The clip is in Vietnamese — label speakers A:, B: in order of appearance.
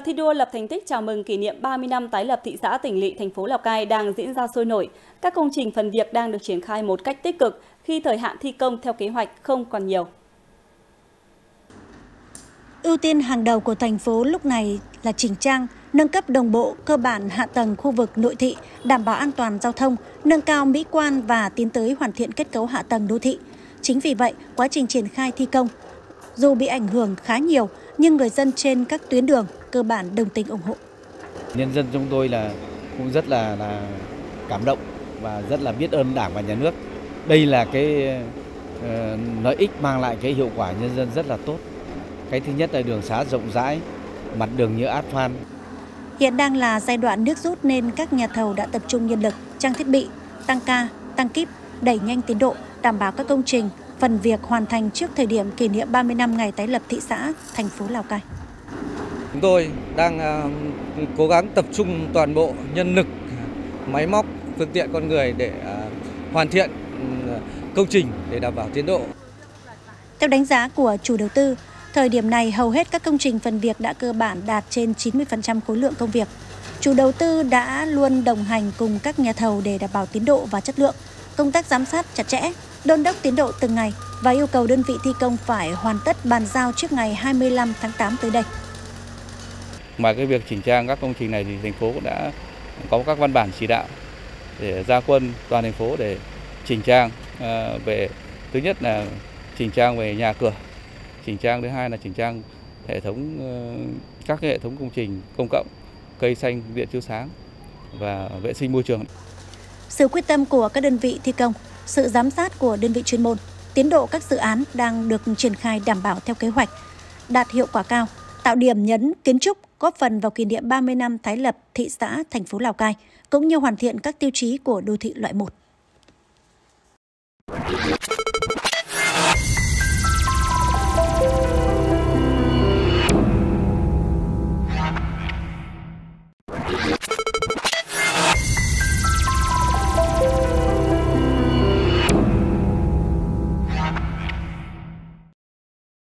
A: thi đua lập thành tích chào mừng kỷ niệm 30 năm tái lập thị xã tỉnh lỵ thành phố Lào Cai đang diễn ra sôi nổi. Các công trình phần việc đang được triển khai một cách tích cực khi thời hạn thi công theo kế hoạch không còn nhiều.
B: Ưu tiên hàng đầu của thành phố lúc này là chỉnh trang, nâng cấp đồng bộ cơ bản hạ tầng khu vực nội thị, đảm bảo an toàn giao thông, nâng cao mỹ quan và tiến tới hoàn thiện kết cấu hạ tầng đô thị. Chính vì vậy, quá trình triển khai thi công, dù bị ảnh hưởng khá nhiều, nhưng người dân trên các tuyến đường cơ bản đồng tình ủng hộ.
C: Nhân dân chúng tôi là cũng rất là là cảm động và rất là biết ơn Đảng và Nhà nước. Đây là cái uh, lợi ích mang lại cái hiệu quả nhân dân rất là tốt. Cái thứ nhất là đường xá rộng rãi, mặt đường như át phan.
B: Hiện đang là giai đoạn nước rút nên các nhà thầu đã tập trung nhân lực, trang thiết bị, tăng ca, tăng kíp, đẩy nhanh tiến độ, đảm bảo các công trình, phần việc hoàn thành trước thời điểm kỷ niệm 30 năm ngày tái lập thị xã, thành phố Lào Cai.
D: Chúng tôi đang uh, cố gắng tập trung toàn bộ nhân lực, máy móc, phương tiện con người để uh, hoàn thiện uh, công trình để đảm bảo tiến độ.
B: Theo đánh giá của chủ đầu tư, thời điểm này hầu hết các công trình phần việc đã cơ bản đạt trên 90% khối lượng công việc. Chủ đầu tư đã luôn đồng hành cùng các nhà thầu để đảm bảo tiến độ và chất lượng, công tác giám sát chặt chẽ, đôn đốc tiến độ từng ngày và yêu cầu đơn vị thi công phải hoàn tất bàn giao trước ngày 25 tháng 8 tới đây.
E: Ngoài cái việc chỉnh trang các công trình này thì thành phố cũng đã có các văn bản chỉ đạo để ra quân toàn thành phố để chỉnh trang à, về thứ nhất là chỉnh trang về nhà cửa, chỉnh trang thứ hai là chỉnh trang hệ thống ờ, các hệ thống công trình công cộng, cây xanh, điện chiếu sáng và vệ sinh môi trường.
B: Sự quyết tâm của các đơn vị thi công, sự giám sát của đơn vị chuyên môn, tiến độ các dự án đang được triển khai đảm bảo theo kế hoạch, đạt hiệu quả cao, tạo điểm nhấn kiến trúc góp phần vào kỷ niệm 30 năm tái lập thị xã thành phố Lào Cai, cũng như hoàn thiện các tiêu chí của đô thị loại 1.